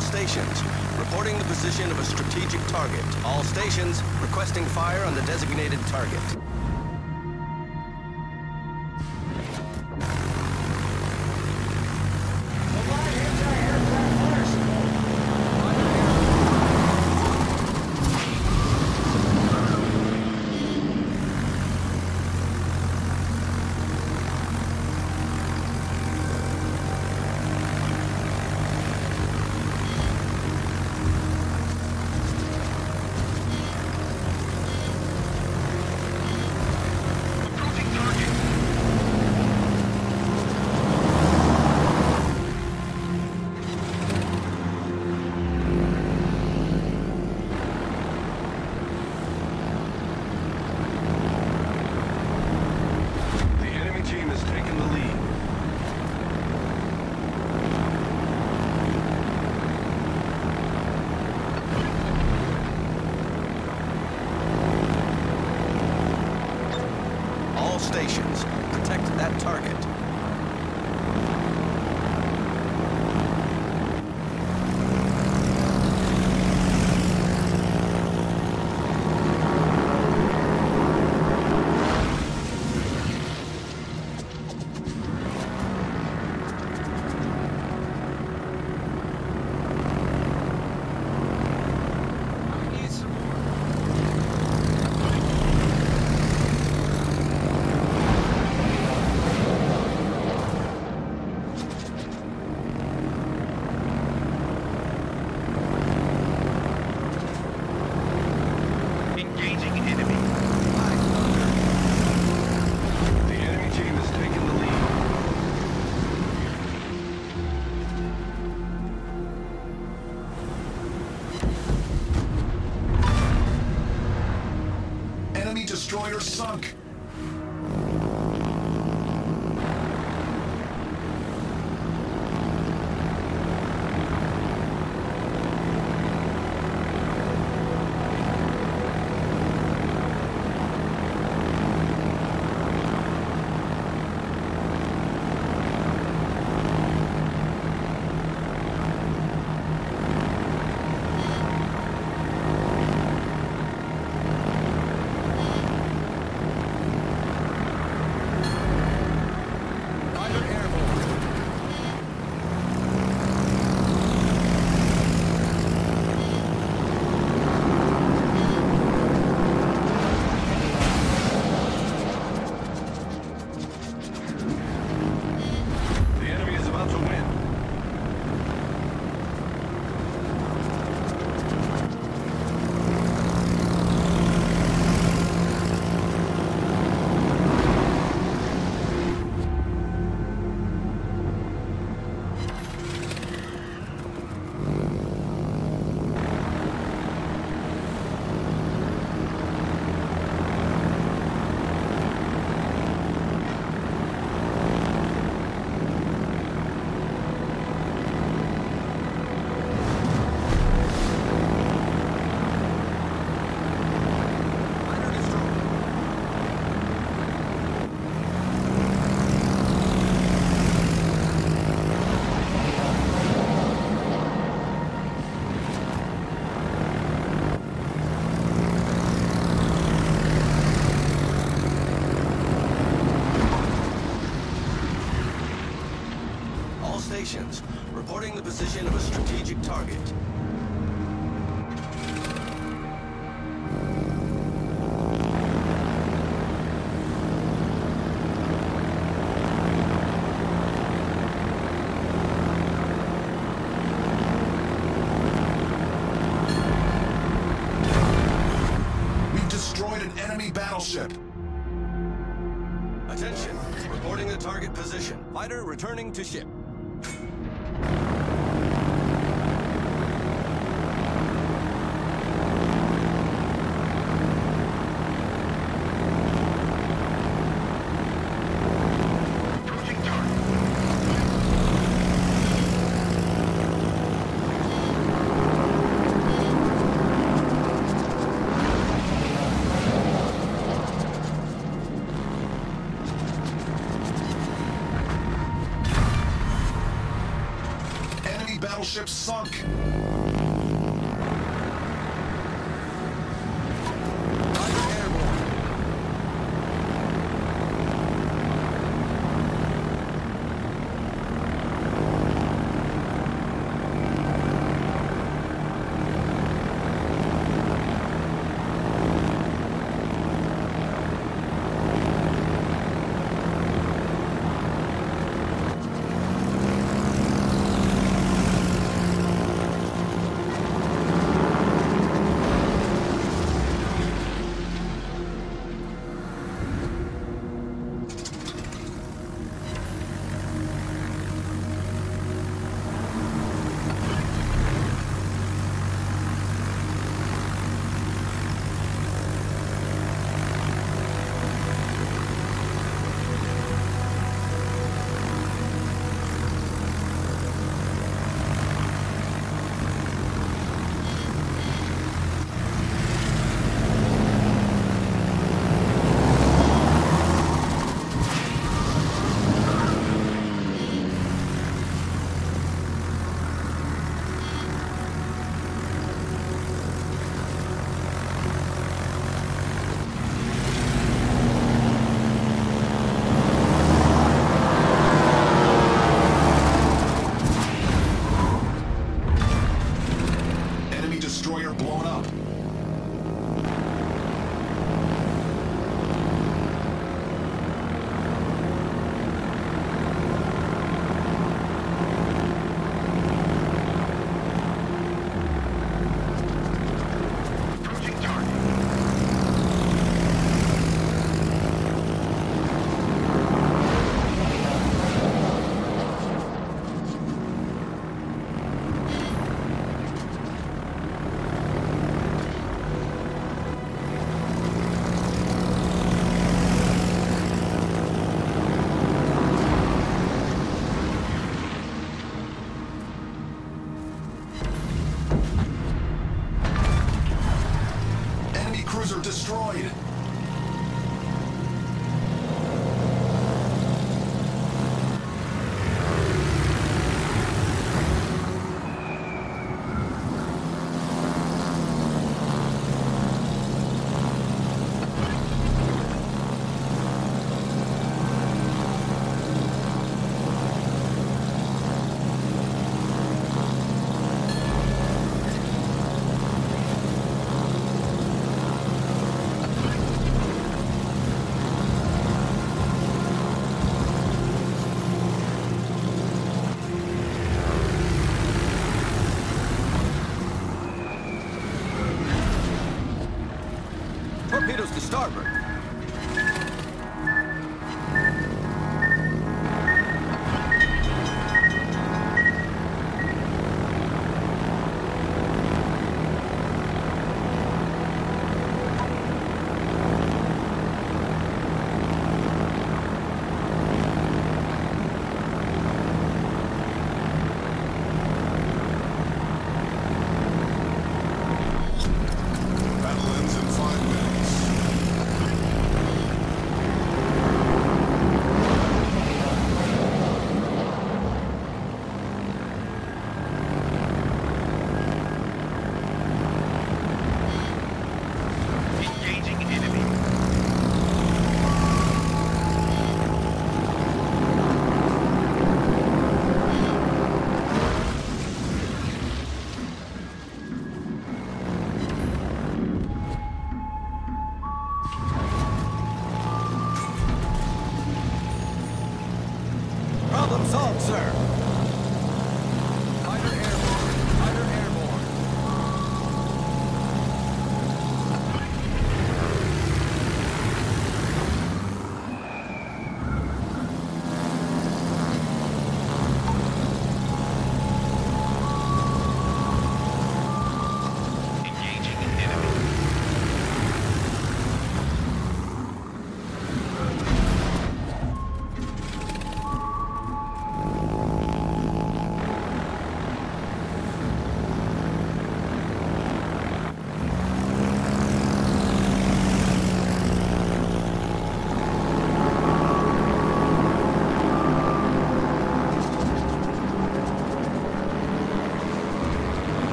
stations, reporting the position of a strategic target. All stations requesting fire on the designated target. Destroyer sunk. Reporting the position of a strategic target. We've destroyed an enemy battleship. Attention, reporting the target position. Fighter returning to ship. Battleship sunk. Starboard.